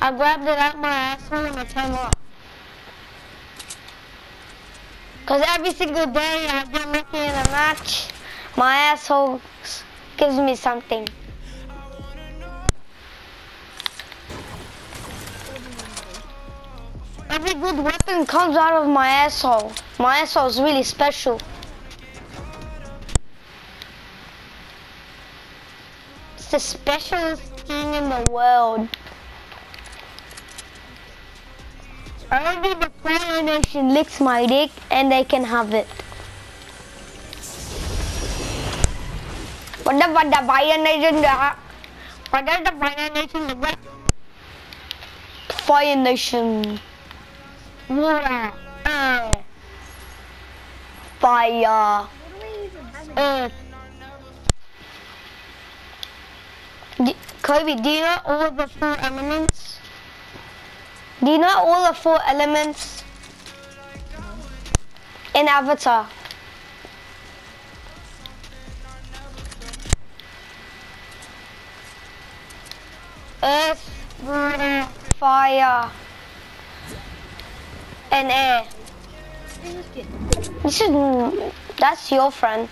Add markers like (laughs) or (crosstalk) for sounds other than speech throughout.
I grabbed it out my asshole and I came up. Cause every single day I get lucky in a match, my asshole gives me something. Every good weapon comes out of my asshole. My asshole is really special. It's the specialest thing in the world. Only the Fire Nation licks my dick and they can have it. What the the Fire Nation the What does the Fire Nation like? Fire Nation. Water. Air. Fire. Earth. Kobe, do you know all the four elements? Do you know all the four elements in Avatar? Earth, water, fire, and air. This is that's your friend.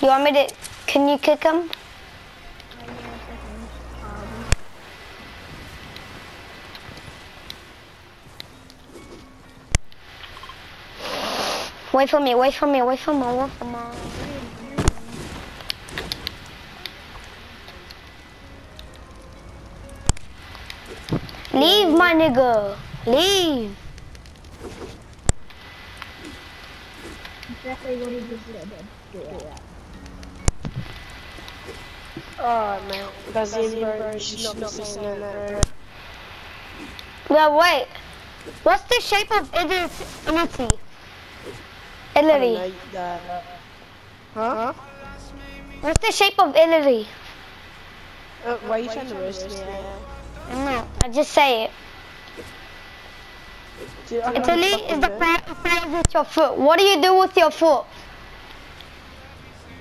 You want me to? Can you kick him? Wait for me, wait for me, wait for me, wait for me. Leave, my nigga. Leave. Oh man, Gazimbo, you should not be saying that, bro. Well, wait. What's the shape of Italy? Italy? Italy. know that. Huh? What's the shape of Italy? Uh, why are you trying to roast me? No, I just say it. Dude, Italy is the size with your foot. What do you do with your foot?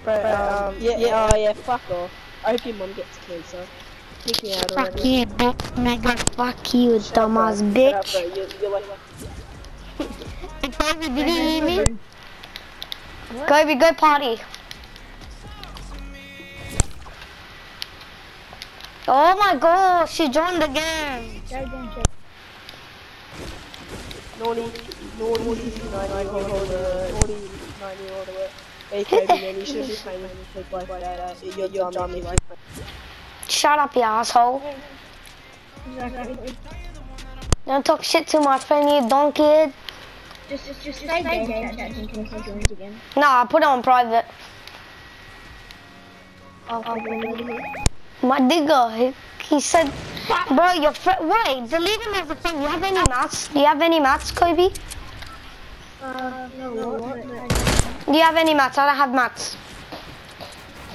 Bro, um, yeah, yeah, oh yeah, fuck off. I hope your mom gets cancer. so. Kick me out Fuck already. you, bitch. Nigga, fuck you, Shut dumbass up, bitch. bro. (laughs) (laughs) You, you're like, Kobe, did you hear me? Kobe, go party. Oh my god, she joined the game. naughty, naughty, nine-year-old, naughty, nine-year-old, Hey, Kobe, man, you shouldn't be playing with kids like that. You're, you're dumb if you Shut up, you asshole. Don't talk shit to my friend, you donkey. Just, just, just stay there, chat, in case he joins again. No, I put it on private. Oh, okay. My digger, he, he said, bro, your friend, wait, delete him as a friend. You have any mats? Do you have any mats, Kobe? Uh, no, what? Do you have any mats? I don't have mats.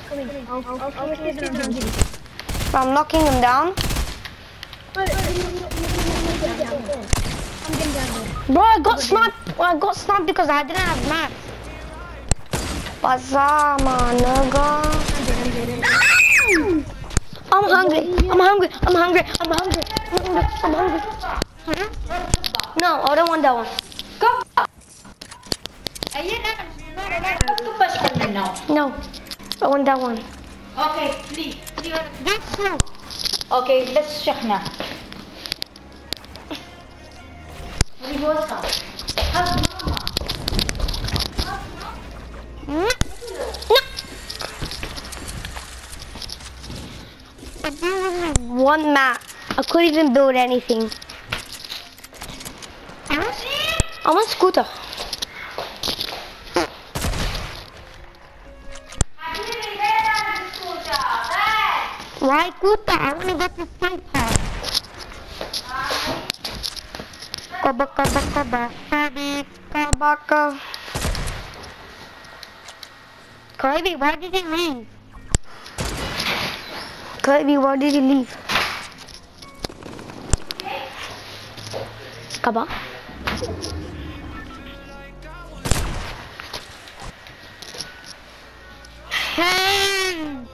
Come in. I'll, I'll, I'll, I'll get them down. I'm knocking him down. I'm getting down there. Bro, I got sniped. I got sniped because I didn't have mats. Bazaar, my nigga. I'm hungry. I'm hungry. I'm hungry. I'm hungry. I'm hungry. I'm hungry. Hmm? No, I don't want that one. Go. Ayun na. Magtubas ka na now. No, I want that one. Okay, please. Okay, let's check na. Reward ka. Hug mama. No. If was one map, I couldn't even build anything. I want scooter. Why scooter? I want to go to skate park. Kaba kaba kaba. Sabi kaba kaba. Kobe, why did he leave? Kobe, why did he leave? Kaba. Hey!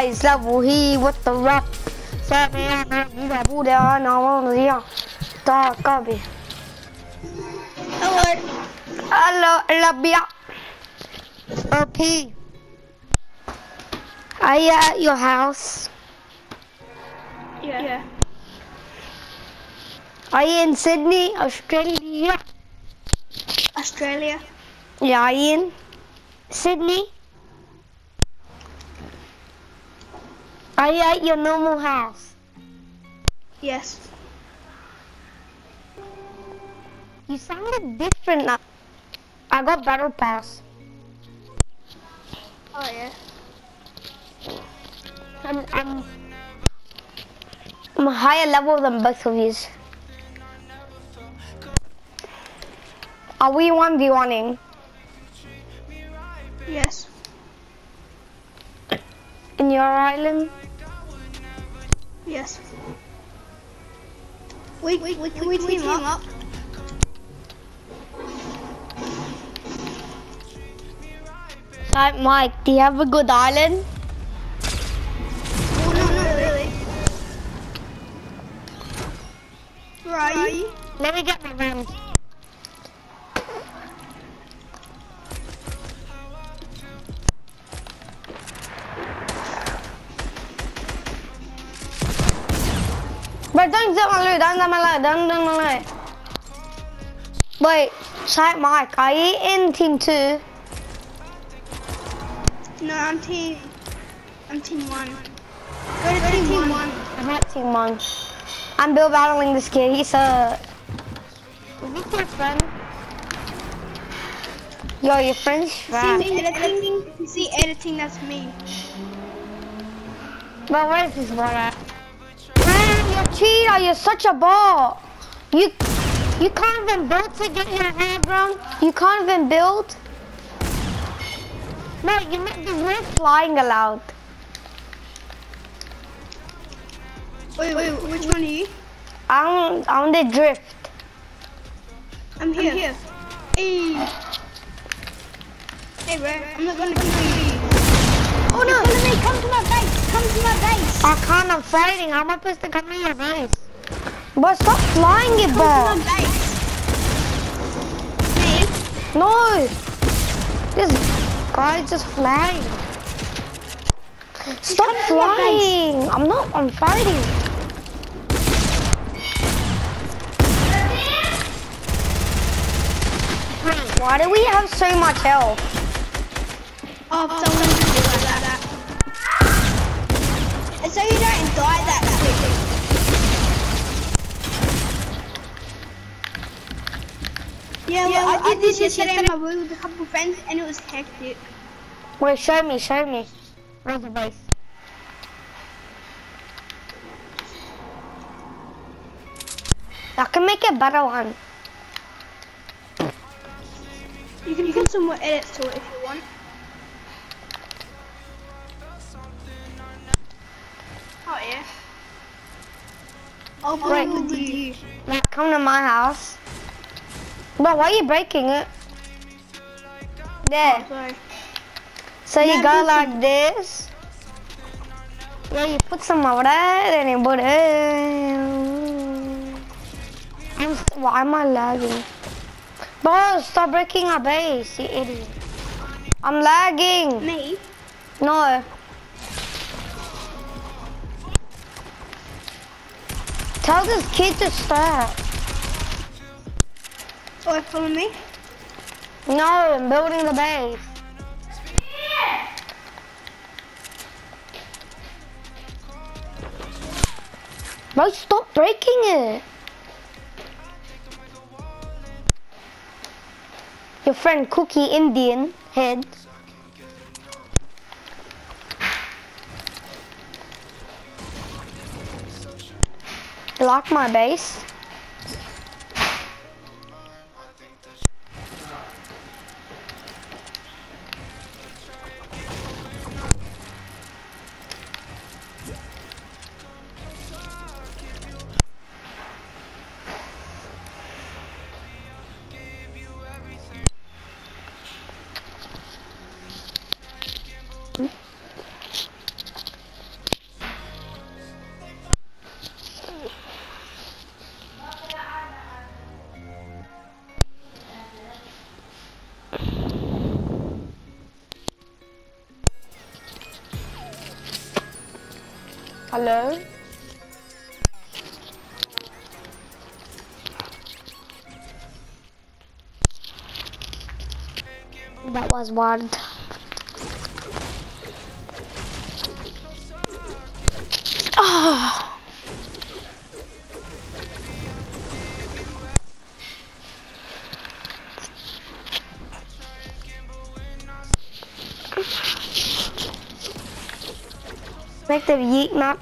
Highest level he with the rap. Copy. Hello. Hello, Labia. OP. Are you at your house? Yeah. yeah. Are you in Sydney, Australia? Australia. Yeah, are you in Sydney? Are you at your normal house? Yes. You sounded different now. I got battle pass. Oh yeah. I'm, I'm, I'm a higher level than both of you. Are we 1v1ing? Yes. In your island? Yes. We, we, we, can we, team, up? Hi, Mike, do you have a good island? Oh, no, not really. Where are you? Let me get my room. My loot, don't my loot, don't my loot. Wait, Sight Mike, are you in team two? No, I'm team. I'm team one. Go to team, team one. I'm not team one. I'm Bill battling this kid, he's a... Is this your friend? Yo, your friend's fat. See editing? You see editing? That's me. But where's this one at? Man, you're. Such a ball. You you can't even build to get your hair brown. You can't even build. No, you make there's no flying allowed. Wait, wait, which one are you? I'm on the drift. I'm here. I'm here. Hey. Hey, bro. I'm not gonna kill you. Oh no! Follow me. Come to my base. Come to my base. I can't. I'm fighting. How am I supposed to come to your base? But stop flying it, Come ball. to my base. Me? No. This guy's just flying. Stop come to my base. flying. I'm not. I'm fighting. Why do we have so much health? Oh, And so you don't die that quick. Yeah, well, I, did this yesterday in my room with a couple of friends and it was hectic. Wait, show me, show me. Where's the base? I can make a better one. You can put some more edits to it if you want. Oh yeah. I'll put Right. it with you. Now come to my house. But why are you breaking it? There. Oh, sorry. So you Yeah, go like this. Yeah, you put some over there, and you put it. I'm, why am I lagging? Bro, stop breaking our base, you idiot. I'm lagging. Me? No. Tell this kid to stop. Oh, follow me? No, I'm building the base. Bro, stop breaking it. Your friend Cookie Indian head. Lock my base. Hello? That was wild. Oh. Make the yeet map.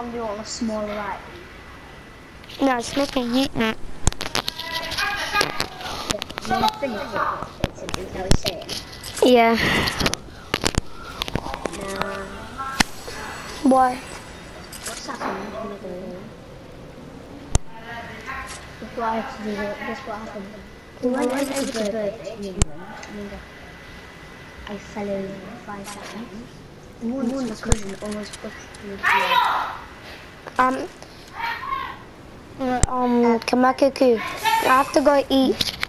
1v1 a smaller item. No, it's making heat map. Yeah. No. Why? What's happening? That's what I have to do. That's what happened. I fell in five seconds. Cousin almost pushed me. Um. Um, Kamakuku. I have to go eat.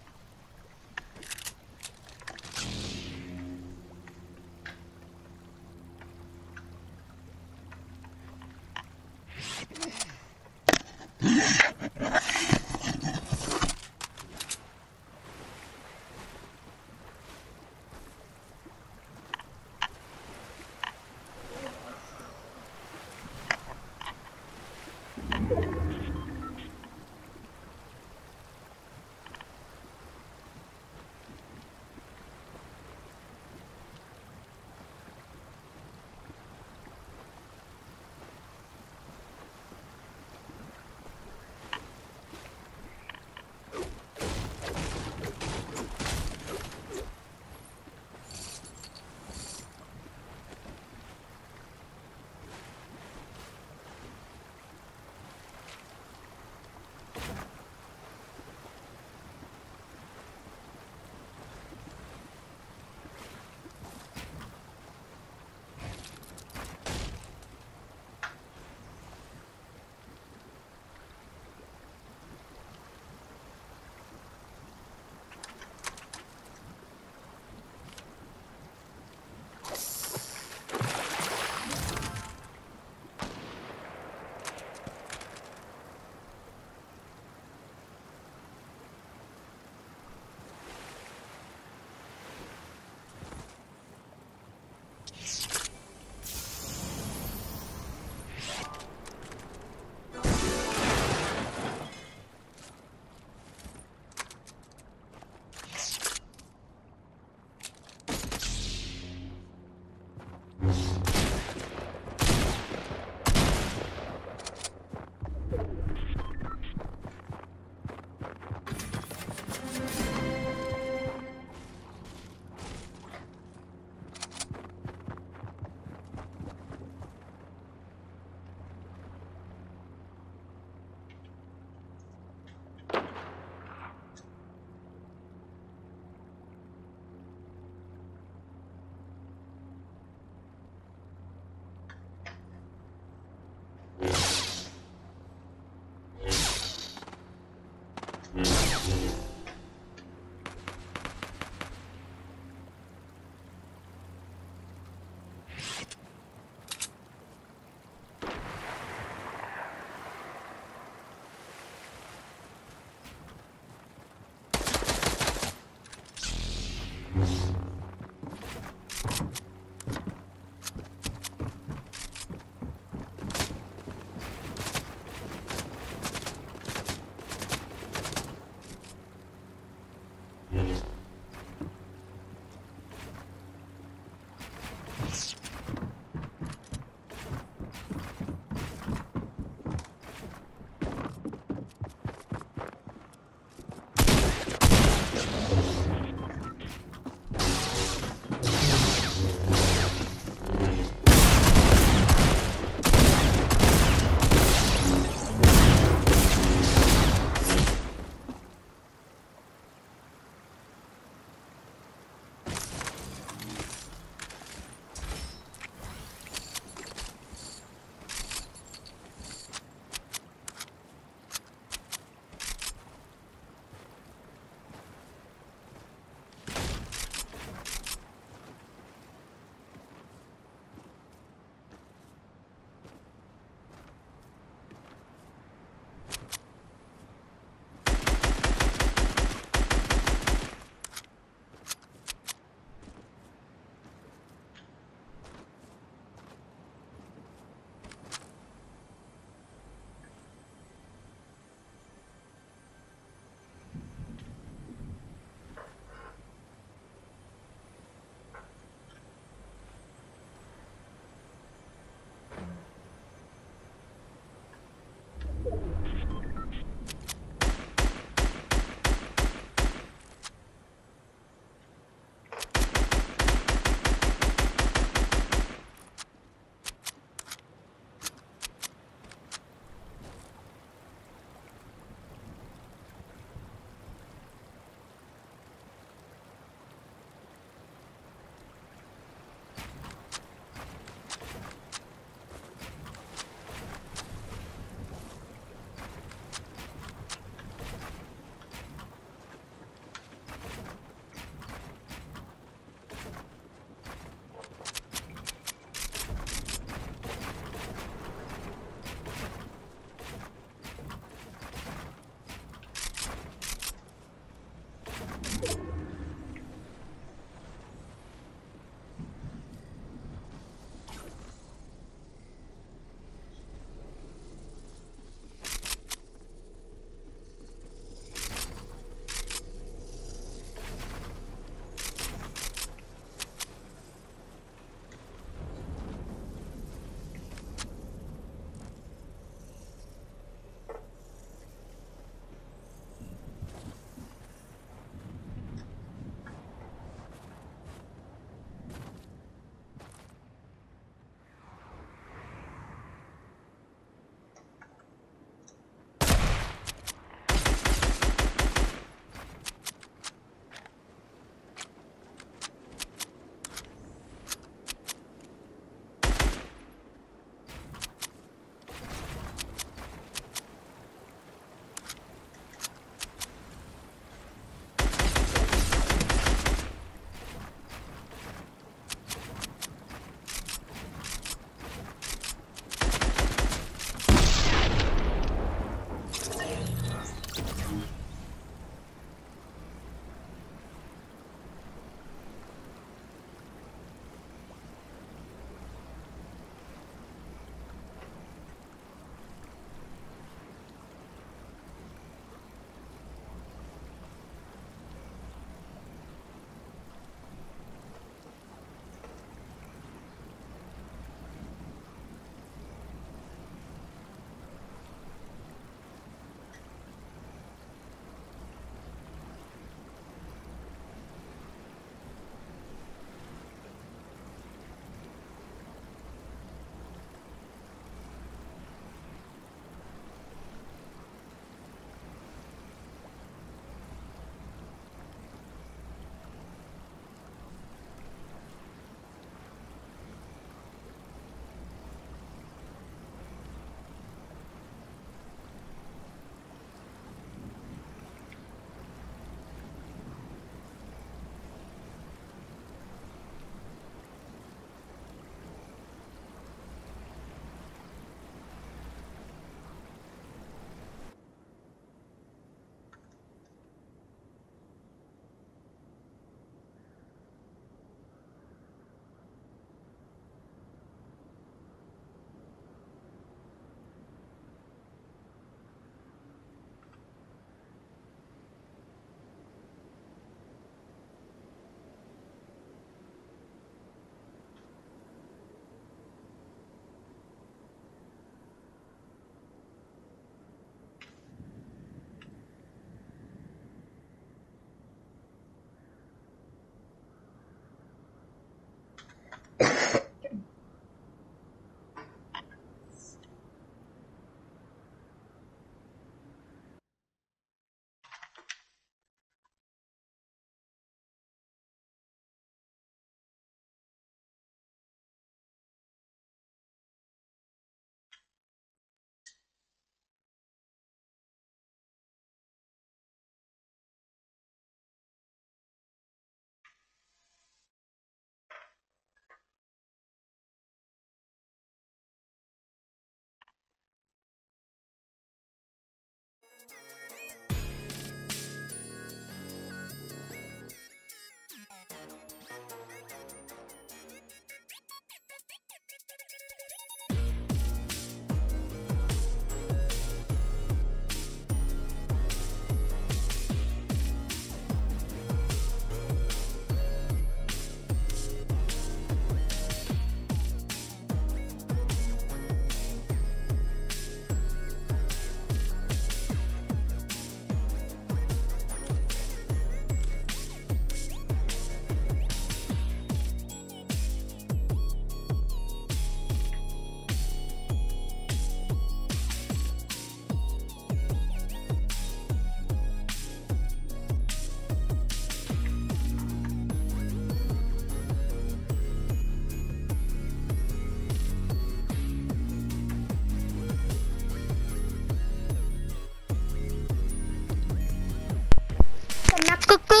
Kamakaku.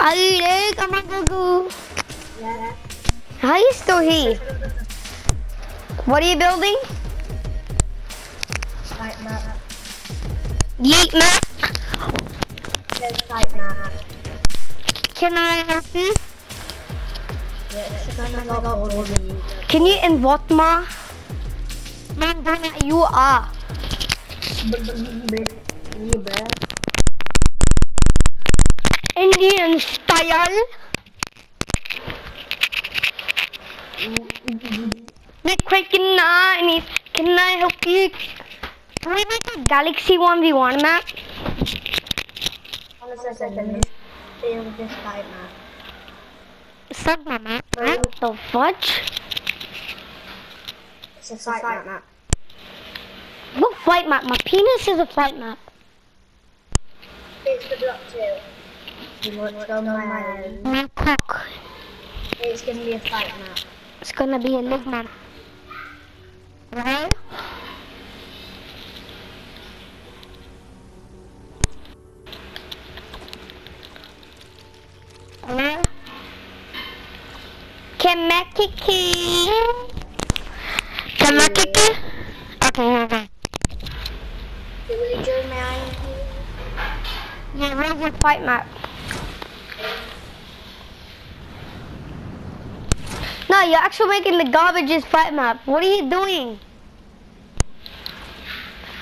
Are you there, Kamakaku? Yeah. How are you still here? What are you building? Site map. Yeet map. Can I help you? Can you invite me? Mandana, you are. Nick Craig, can I, can I help you? Can we make a Galaxy 1v1 map? On a second. Build this site map. Sub my map. What the fudge? It's a site map. What flight map? My penis is a flight map. It's the block two. You want to go my My cock. It's gonna be a site map. It's gonna be a leg map. Right? Hello? Kamakiki. Kamakiki? Okay. So will you join my island? Yeah, where's your fight map? No, you're actually making the garbage's fight map. What are you doing?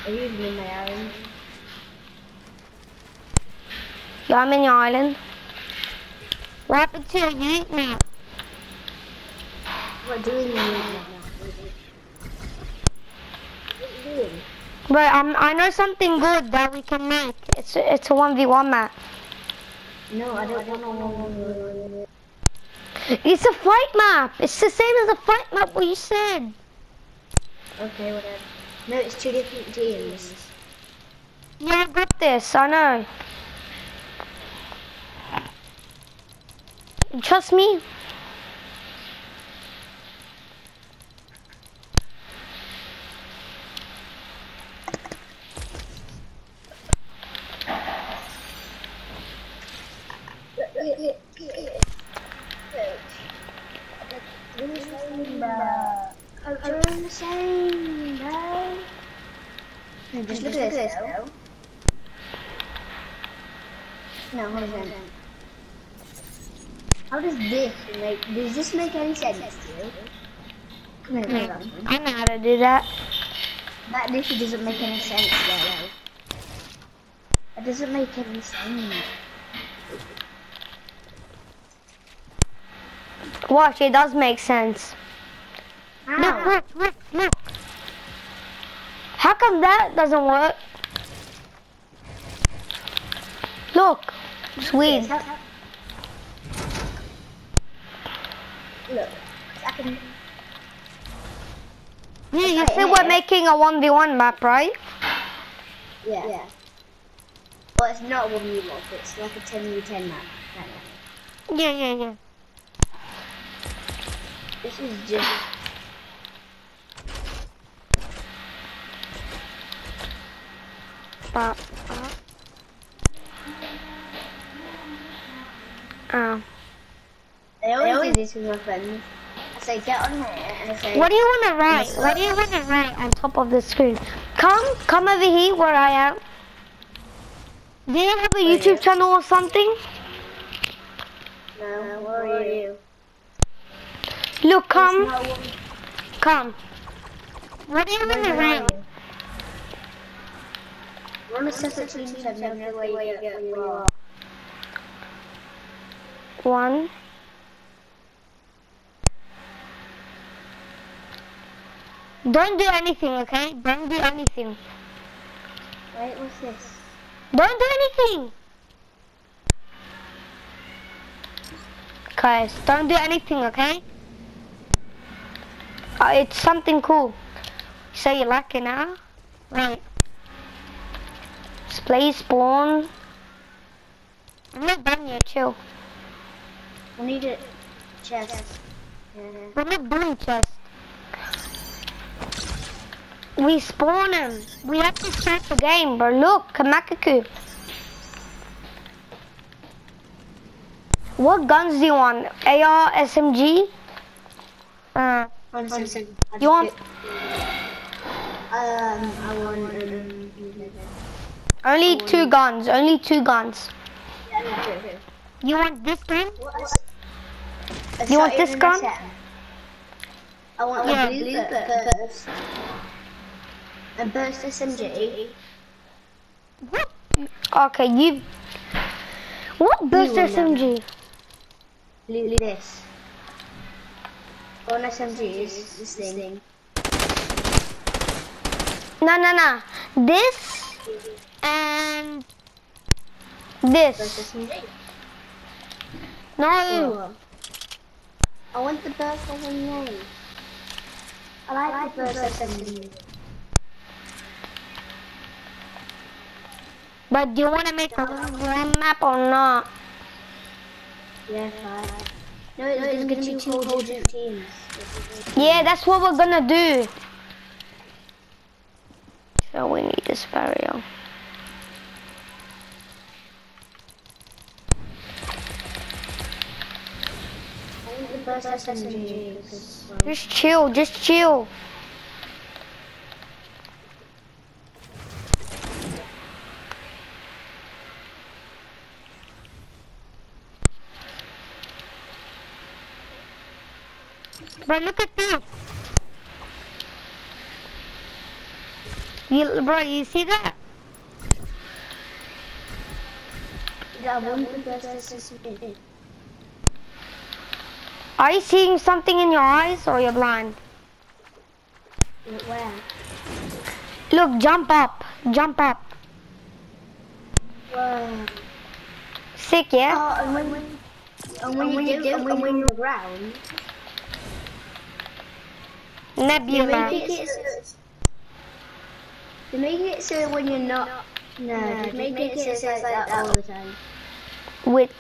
Are you in my island? Yeah, I'm in your island. What happened to your unit map? What doing you now? What are you doing? But um, I know something good that we can make. It's a, it's a 1v1 map. No, I don't want to. It's a fight map. It's the same as the fight map what you said. Okay, whatever. No, it's two different teams. Yeah, I got this. I know. Trust me. I'm saying, no. No, just look at this, though. No, hold on. How does this make, does this make any sense to you? Come here, hold on. I know how to do that. That literally doesn't make any sense, though. That doesn't make any sense. Watch, it does make sense. Look, look, look, look. How come that doesn't work? Look, it's weird. How- Look, I can, Yeah, you Okay, said we're making a 1v1 map, right? yeah. yeah. Well, it's not a 1v1, it's like a 10v10 map. That. Yeah, yeah, yeah. This is just But, uh, um, I always do this with my friends. I say get on here and I say what do you want to write? What do you want to write on top of the screen? Come, come over here where I am. Do you have a YouTube channel or something? no, where are you? Look, come, come. What do you want to where write? You? We're on a separate team, so I've idea where you get are. One. Don't do anything, okay? Don't do anything. Wait, what's this? Don't do anything. Guys, don't do anything, okay? Uh, it's something cool. So you like it now? Right. Play spawn. I'm not done yet, chill. We need a chest. Yeah. We're not doing chest. We spawn him. We have to start the game, but look, Kamakaku. What guns do you want? AR, SMG? Uh, Honestly, I You want- Um, I want. Um, only two guns. Only two guns. yeah, You want this gun? What? You want this gun? I want Yeah. a blue bur- burst. A burst SMG. What? Okay, you. What burst one. SMG? Blue this. On SMG is this thing. No, no, no. This and this. No. Oh. I want the burst SMG. I like the burst SMG. But do you want to make a one map or not? Yeah, fine. No, there's gonna be two whole different teams. Yeah, that's what we're gonna do. So we need this barrier. I want the burst SMG Just chill, just chill. But look at this. You, bro, you see that? Yeah, I want the burst SMG. Are you seeing something in your eyes or you're blind? Where? Look, jump up, jump up. Whoa. Sick, yeah? Oh, and when, when, and when, you do, and when you're on the ground, they Nebula. make it so, they make it so when you're not, no, just make it so it's like that all the time. With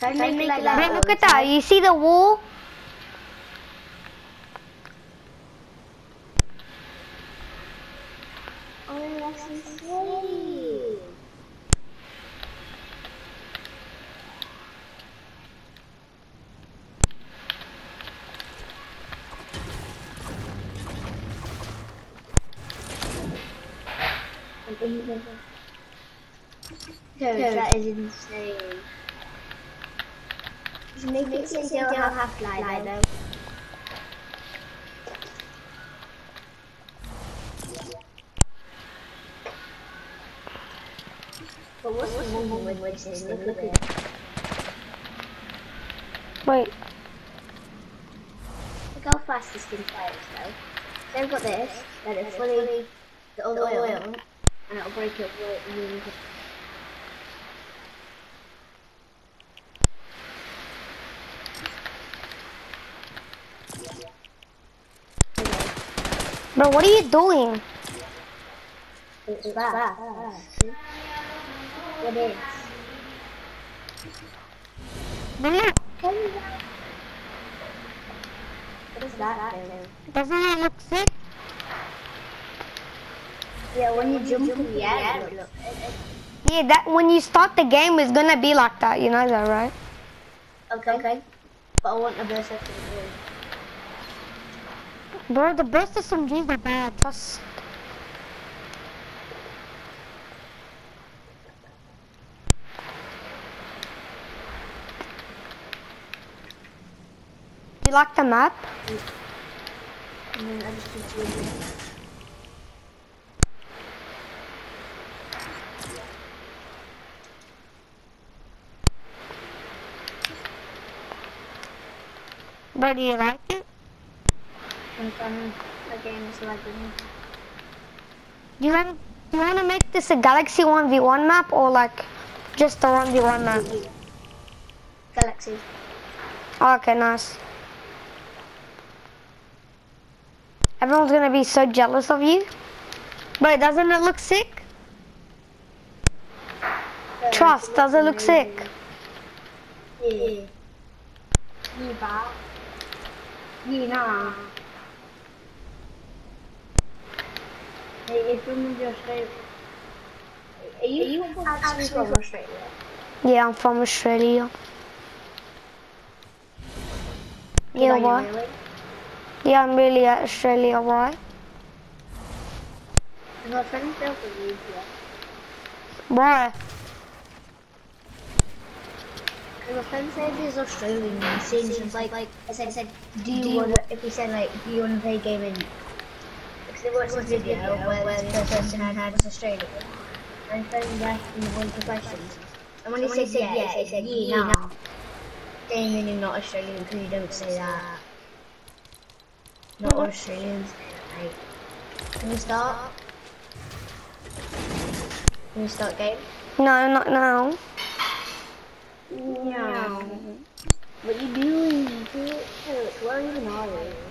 Don't make it like that look at that. You see the wall? Oh, that's insane. Dude, that is insane. Just make it so you don't have to lie though. But what's the one with which this thing? Look at it. Wait. Look how fast this thing fires though. They've got this, then it's fully the other oil, and it'll break it really, really Bro, what are you doing? It's. It is. What is that thing? doesn't that look sick? Yeah, when you jump in the air, it looks Yeah, that when you start the game, it's gonna be like that. You know that, right? okay. okay. But I want a of Bro, the burst SMGs are bad. Just You like the map? and then I just keep doing it. Bro, do you like it? And then the game is lagging. Do you want do you want to make this a Galaxy 1v1 map or like just a 1v1 map? Galaxy. Oh, okay, nice. Everyone's gonna be so jealous of you. But doesn't it look sick? Trust, does it look sick? Yeah. You back. You know. Hey, if from Australia. Are you, actually from Australia? Yeah, I'm from Australia. Yeah, Are you why? really? Yeah, I'm really at Australia. Why? My friend built a roof. Why? My friend said he's Australian and saying like, like I said, I said, do you want if we said like, do you want to play a game in, because they watched this video where, where the person had, had Australian. And my friend asked him one of the questions. And when he said yeah, he said, yeah, no. Saying you're not Australian because you don't say that. Not Australians. Like, can we start? Can we start game? No, not now. No. What are you doing? You do it first. Where even are you?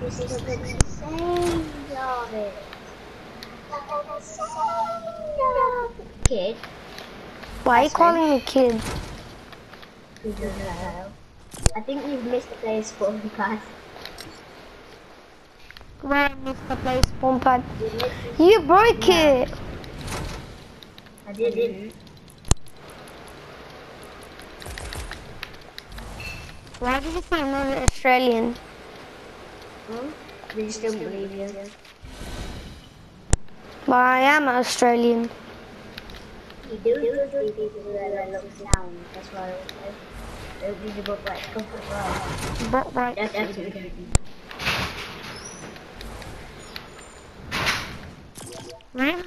This is the insane of it. Kid. Why are you calling me kid? who doesn't know. I think you've missed the play sport class. Where I missed the place, spawn pad. You missed it. You broke it. I didn't. Why did you say I'm not Australian? Hmm? They don't believe you. But I am Australian. You do just believe people that are look down. That's why I was like, these are both like comfort well. But right. That's absolutely. Right?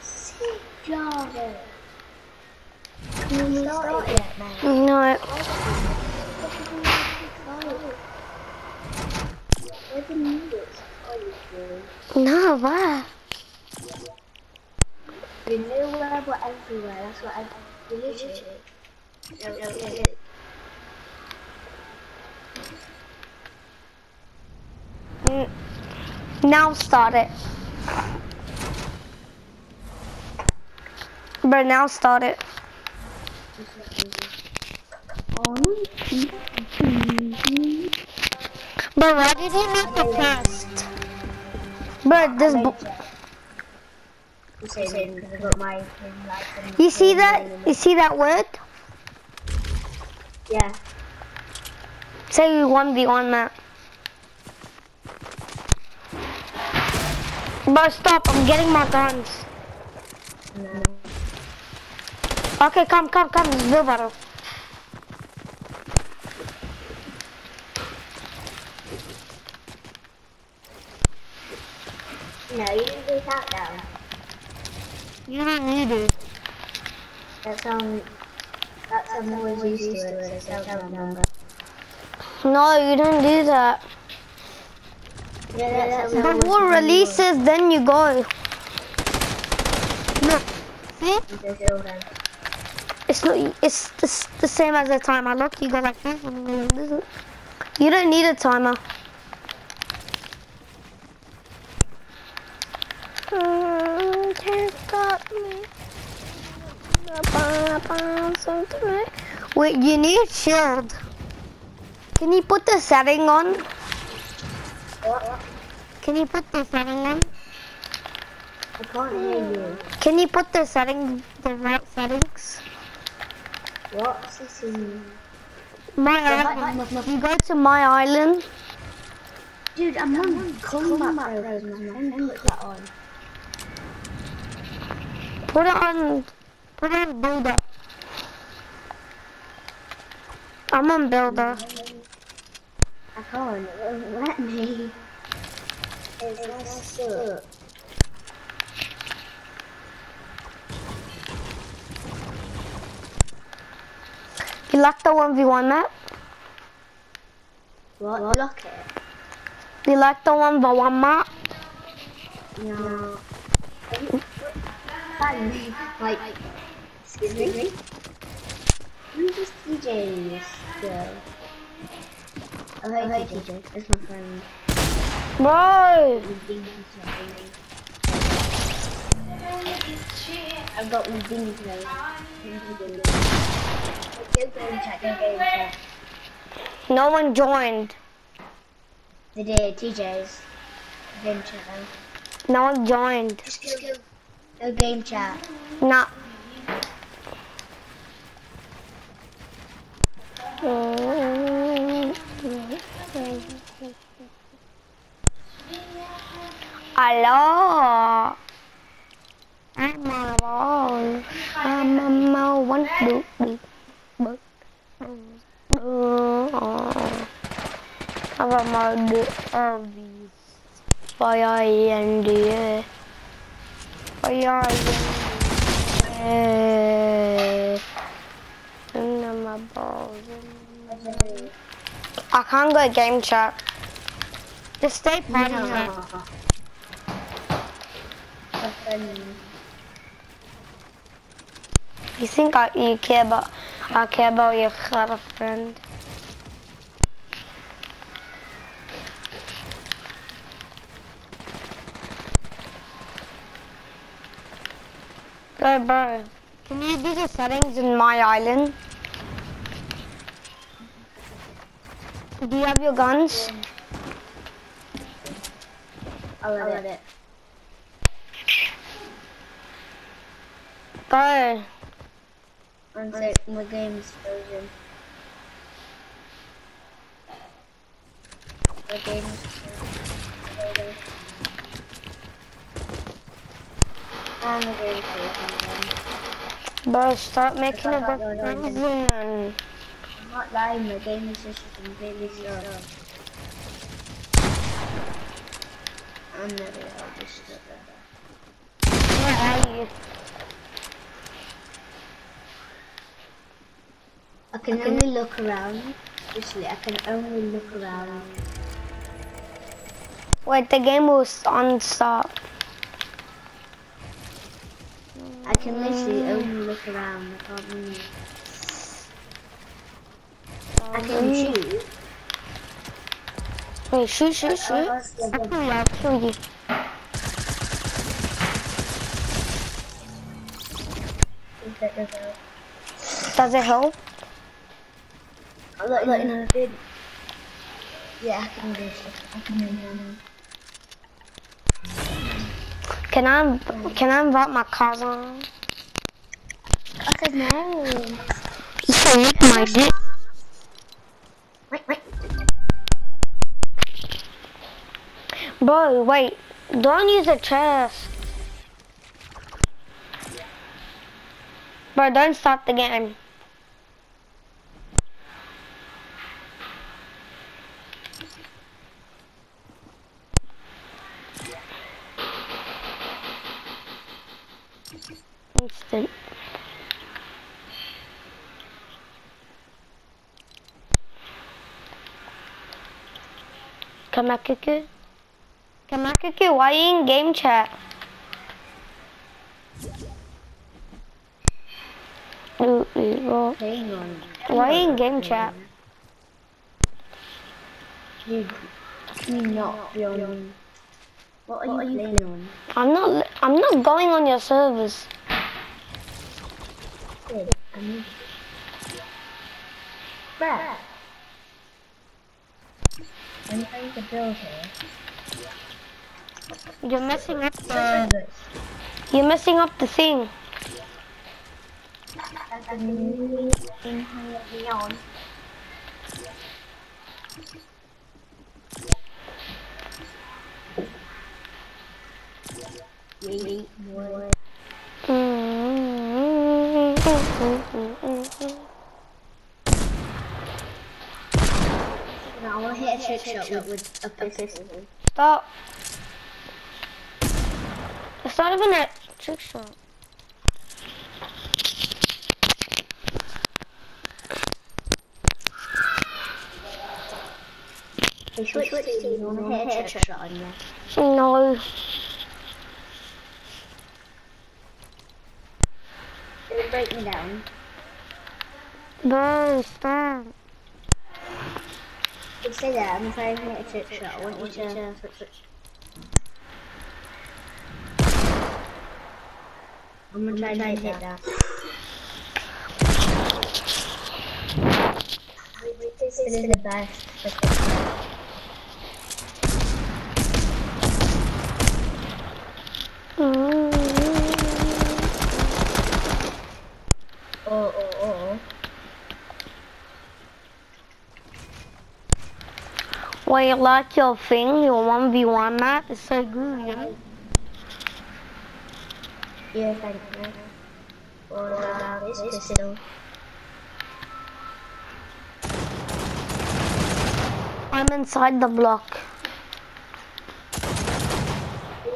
Sick job. Can we start it yet, man? No. Where's the music? Oh, you No, why? The new web were everywhere. That's what I deleted. No, no, no, no. Now start it. But now start it. But why did he make the past? But this You say then because I got my like you see that? You see that word? Yeah. Say one v one on map. But stop! I'm getting my guns. No. Okay, come, come, come. Build battle. No, you didn't do that down. You don't need it. That's um. That's I'm always used to it. So don't remember. No, you don't do that. Yeah, that's Before releases, then you go. Look, see? It's not. It's the, the same as the timer. Look, you go like you go like this. You don't need a timer. Mm, Can't stop me. Wait, you need shield. Can you put the setting on? Can you put the setting on? I can't hear you. Can you put the setting, the right settings? What's this in? My island. You go to my island. Dude, I'm on combat friend put that on. Put it on. Put it on builder. I'm on builder. I can't, let me. It's all stuck. You like the 1v1 map? What? Lock it? You like the 1v1 map? No. Fun. Like, excuse me? Who's this DJ's? That's my friend. Bro! I've got my ding today. Go game chat, go game chat. No one joined. They did, TJ's. Game chat though. No one joined. No game chat. Not. Mm. Hello. I'm a ball. I'm a mo one do but I'm a mo do obvious. Why I and the Why I and the I'm a ball. I can't go game chat. Just stay chat. You think I, you care about I care about your girlfriend? Bro, bro, can you do the settings in my island? Do you have your guns? I'll let it. Bro, One sec, my game's frozen. My game's frozen. And the game's frozen again. bro, start making a Stop not lying, game is just completely slow. I'm never I'll just stop. Where are you? I can only look around. Literally, I can only look around. Wait, the game was on stop. I can literally only look around. I can't move. I can shoot. Wait, shoot, shoot, shoot. I'll kill you, I'll kill you. Does it help? Let, let you know if. Yeah, I can do it. I can do it. Can I, can I invite my cousin? Okay, no. You can lick my dick. Bro, wait. Don't use a chest. Bro, don't stop the game. Instant. Kamakuku? Kamakuku, why are you in game chat? Ooh, ooh, well, Hang on. Why are you in game chat? Can you not be on? What are you playing on? I'm not. I'm not going on your servers. Good. Brad. To build here. You're messing up the. You're messing up the thing. That's mm-hmm. a new thing me on. Wait, more. Now I want to hit a trick shot with, with a pistol. Stop. It's not even a trick shot. Hey, switch, switch teams. I want to hit a trick shot on you. No. It'll break me down. Bro, stop. You say that, I'm trying to hit a trick shot. I want you to switch, switch. I'm gonna try and hit that. Wait, wait, This is the best. Mm. Oh, oh, oh. Wait, you like your thing, your 1v1 map? It's so good, know? Yeah, thank you. What about this pistol? I'm inside the block.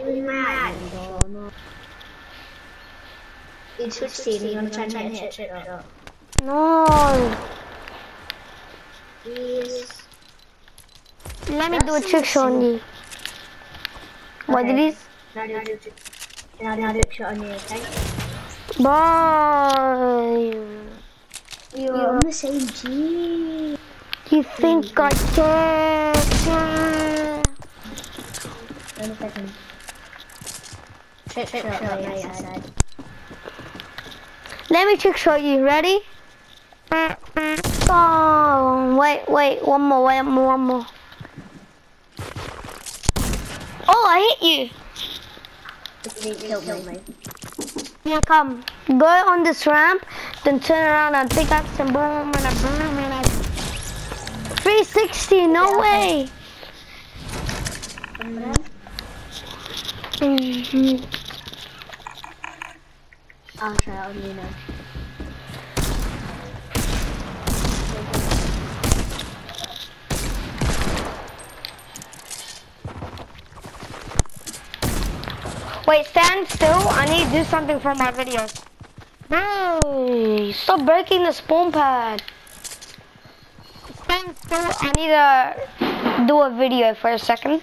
You mad or not? You switch team, you wanna try and hit trick? No. Please. Let me do a trick shot on you. What did he? Now do a trick Now do a trick shot on you, okay? Bye. You're on the same team. You think I care? Wait a second. Trick shot. Let me trick shot you. Ready? Oh, wait, wait. One more, wait, one more, one more. Oh, I hit you. You me. Here, come. Go on this ramp, then turn around and pick up some boom and a boom and a 360. No way. Mhm. I'll try it on you now. Wait, stand still. I need to do something for my videos. Hey, stop breaking the spawn pad. Stand still. I need to do a video for a second.